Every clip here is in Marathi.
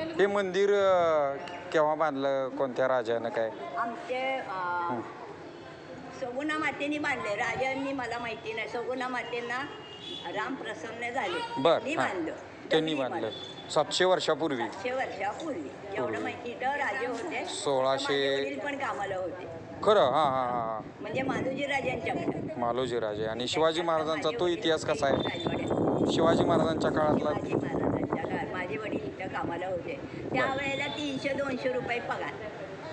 हे मंदिर अं, केव्हा बांधलं? कोणत्या राजानं काय? आमचे अं, सगुणा मातेने बांधले. राजांनी मला माहिती नाही. सगुणा मातेंना राम प्रसन्न झाले. बर मी हां. बांधलं. त्यांनी बांधलं. सातशे वर्षापूर्वी. सातशे वर्षापूर्वी. एवढं माहिती राजे होते. सोळाशे- माझे वडील पण कामाला होते. खरं? हां हां हां म्हणजे माधुजी राजांच्याकडे मालोजी राजे. आणि शिवाजी महाराजांचा तो इतिहास कसा आहे. शिवाजी महाराजांच्या काळातला शिवाजी महाराजांच्या काळात माझे वडील इथं कामाला होते. त्यावेळेला तीनशे दोनशे रुपये पगार.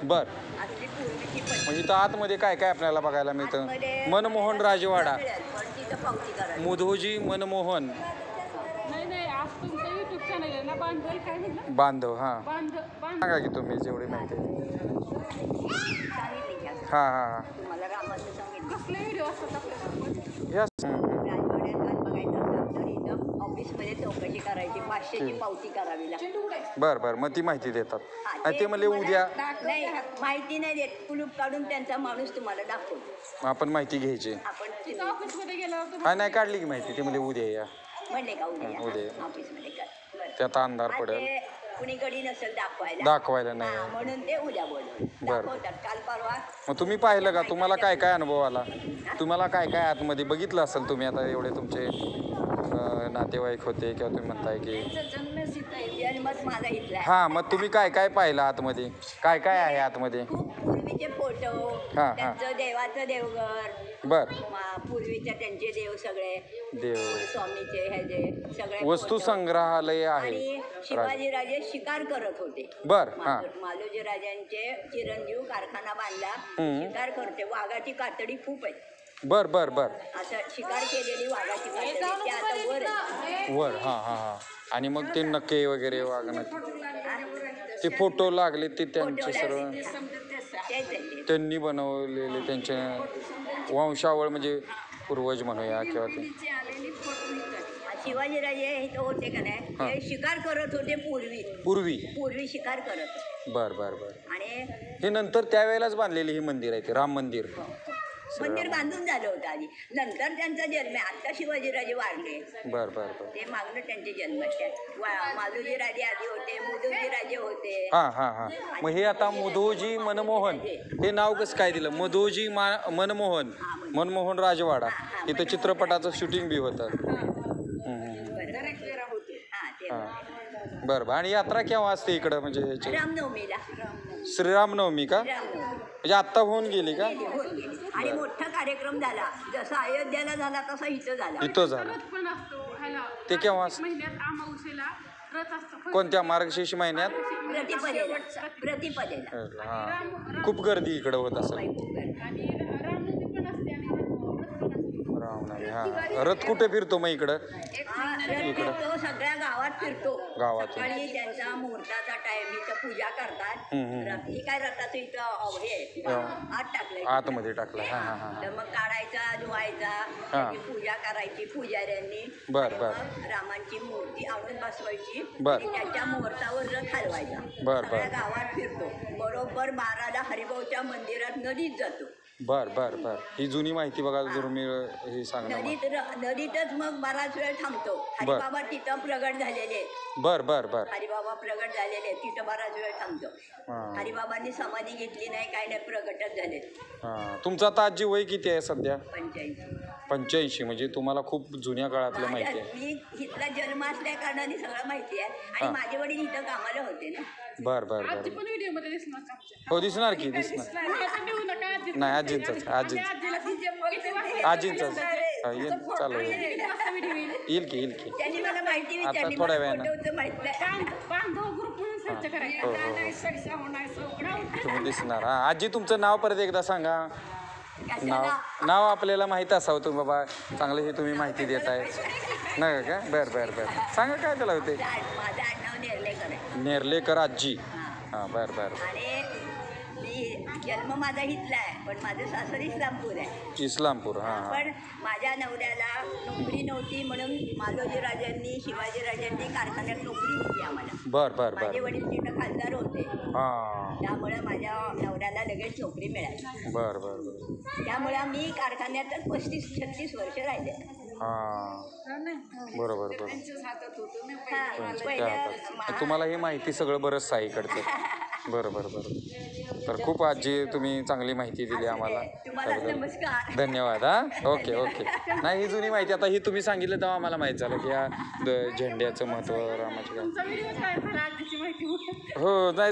बर. असली पूर्वीची पद्धत. म्हणजे इथं आतमध्ये काय काय आपल्याला बघायला मिळतं? आतमध्ये मनमोहन राजवाडा. सगळ्यात, पण तिथं पावती करायची. मुधोजी मनमोहन. नाही नाही आज तुमचं युट्यूब चॅनल आहे ना बांधव काय म्हटलं बांधव हां. सांगा की तुम्ही जेवढी माहिती आहे. सांगितली की असं. हां हां हां. तुम्हाला रामाचं सांगितलं. कसले व्हिडिओ असतात आपल्याकडे या हं, हं. राजवाड्यात आज बघायचं असेल तर इथं ऑफिसमध्ये चौकशी करायची पाचशेची पावती करावी लागते. बर बर. मग ती माहिती देतात. हा, आणि ते म्हणले तुम्हाला उद्या. नाही माहिती नाही देत. कुलूप काढून त्यांचा माणूस तुम्हाला दाखवतो. आपण माहिती घ्यायची. आपण तिथं ऑफिसमध्ये गेल्यावर तुम्ही हा नाही काढली की माहिती. ते म्हणले उद्या या. म्हणले का उद्या हा, उद्या. ऑफिसमध्ये कर. बरं. त्यात अंधार आणि पडेल. ते कुणी गडी नसेल दाखवायला. दाखवायला नाही. हा, म्हणून ते उद्या बोलवलं. बरं. दाखवतात. काल परवा मग तुम्ही पाहिलं का? तुम्हाला काय काय अनुभव आला? तुम्हाला काय काय आतमध्ये बघितलं असेल तुम्ही आता एवढे तुमचे? नातेवाईक होते किंवा तुम्ही म्हणताय की त्यांचा जन्मच इथं आहे जन्मच माझा इथला आहे हां मग तुम्ही काय काय पाहिलं आतमध्ये? काय काय आहे आतमध्ये? खूप पूर्वीचे फोटो. हा, हा. त्यांचं देवाचं देवघर. बर. मा- पूर्वीच्या त्यांचे देव सगळे. देव. स्वामीचे ह्याचे सगळे वस्तू photo. संग्रहालय आहे. आणि राज- शिवाजीराजे शिकार करत होते. बर हां. मालो- मालोजी राजांचे चिरंजीव कारखाना बांधला. हम्म. शिकार करते. वाघाची कातडी खूप आहे. बर बर बर. असं शिकार केलेली वाघाची कातडी ते आता वर आहे. वर हां हां हां. आणि मग ते नके वगैरे वागणं. ते फोटो लागले ते त्यांचे फोटो सर्व. लागले. तेच आहे ते. त्यांनी बनवलेले त्यांचे वंशावळ म्हणजे पूर्वज म्हणूया किंवा ते. शिवाजीराजे इथं होते का नाही? हा. ते शिकार करत होते पूर्वी. पूर्वी. पूर्वी शिकार करत होते. बर बर बर. आणि हे नंतर त्यावेळेलाच बांधलेले हे मंदिर आहे ते राम मंदिर. मंदिर बांधून झालं होतं आधी. नंतर त्यांचा जन्म आहे. आता शिवाजीराजे वारले. बर बर बर. ते मागणं त्यांचे जन्म माधुजी राजे आधी होते मुदुजी राजे होते. हां हां हां. मग हे आता मधोजी मनमोहन. हे नाव कसं काय दिलं? मधोजी मा मनमोहन. मनमोहन राजवाडा. इथं चित्रपटाचं शूटिंग बी होतं. हम्म, हम्म. हा ते हां. बरं. बरं आणि यात्रा केव्हा असते इकडं? म्हणजे रामनवमीला. श्रीरामनवमी का? रामनवमी. म्हणजे आत्ता होऊन गेली का? गेली, होऊन गेली. आणि मोठा कार्यक्रम झाला. जसा अयोध्याला झाला तसा इथं झाला. इथं झालं. रथ पण असतो ह्याला. ते केव्हा असतं? महिन्यात अमावस्येला रथ असतो. कोणत्या? मार्गशीर्ष महिन्यात? प्रतिपदेला. प्रतिपदेला. खूप गर्दी इकडं होत असेल. आणि असते आणि रथ पण असते रामनवमी हां. रथ कुठे फिरतो मग इकडं? हा, रथ फिरतो सगळ्या गावात फिरतो. गावात. सकाळी त्यांचा मुहूर्ताचा टाइम इथं पूजा करतात. हम्म, हम्म. रथ- ही काय रथाचं इथं अव- हे हा. आत टाकलंय. आतमध्ये टाकलं. हां हां हां. तर मग काढायचा धुवायचा त्याची पूजा करायची पुजाऱ्यांनी. बर, बर. मग रामांची मूर्ती आणून बसवायची. बर. आणि त्याच्या मुहूर्तावर रथ हलवायचा. बर, सगळ्या बर. गावात फिरतो. बरोबर बाराला हरिभाऊच्या मंदिरात नदीत जातो. बर बर बर. ही जुनी माहिती बघा जर मी हे सांगणार मला. नदीत र- नदीतच मग बराच वेळ थांबतो. हरिबाबा तिथं प्रगट झालेले. आहेत. बर बर बर. हरिबाबा प्रगट झालेले आहेत. तिथं बराच वेळ थांबतो. हां. हरिबाबांनी समाधी घेतली नाही काय नाही प्रगटच झाले. हां. तुमचं आता आजी वय किती आहे सध्या? पंच्याऐंशी. पंच्याऐंशी म्हणजे तुम्हाला खूप जुन्या काळातलं माहिती आहे. मी इथला जन्म असल्या कारणाने सगळं माहिती आहे. आणि हा. माझे वडील इथं कामाला होते ना. बर बर आजी बर पण व्हिडिओमध्ये दिसणार का आमच्या? हो दिसणार की दिसणार. नाही, असं ठेवू नका आजी नाही, आजींचंच, आजींचं. आजीला किती वाजता- आजींचंच. हा, येईल चालू येईल किती वाजता व्हिडिओ येईल येईल की येईल की. त्यांनी मला माहिती आता विचारली थोड्या मला वेळानं. फोटोचं माहीत नाही. बांध- बांधव ग्रुप म्हणून सर्च हो, हो. करायचं. तुम्ही दिसणार. हा आजी तुमचं नाव परत एकदा सांगा. नाव नाव आपल्याला माहीत असावं तुम्ही बाबा. चांगलं हे तुम्ही माहिती देत आहे नाही का? बर बर बर. सांगा काय त्याला होते? माझं माझं आडनाव नेर्लेकर आहे. नेर्लेकर आजी. हा. हां बर बर. आणि मी जन्म माझा इथला आहे पण माझं सासर इस्लामपूर आहे. इस्लामपूर हां हां. पण माझ्या नवऱ्याला नोकरी नव्हती म्हणून मालोजी राजांनी शिवाजी राजांनी कारखान्यात नोकरी दिली आम्हाला. बर बर माझे बर वडील तिथं खासदार होते. हां. त्यामुळे माझ्या नवऱ्याला लगेच नोकरी मिळाली. बर बर बर. त्यामुळे मी कारखान्यातच पस्तीस छत्तीस वर्ष राहिले. हां. बरोबर हा, पहिलं तुम्हाला ही माहिती सगळं बरंच आहे इकडचं बरं बरं बरं. तर खूप आजी तुम्ही चांगली माहिती दिली आम्हाला. त्याबद्दल धन्यवाद हा? Okay okay. नाही ही जुनी माहिती आता ही तुम्ही सांगितलं तेव्हा आम्हाला माहीत झालं की या द- झेंड्याचं महत्त्व रामाच्या तुमचा व्हिडिओ काय झाला आजीची माहिती हो नाही.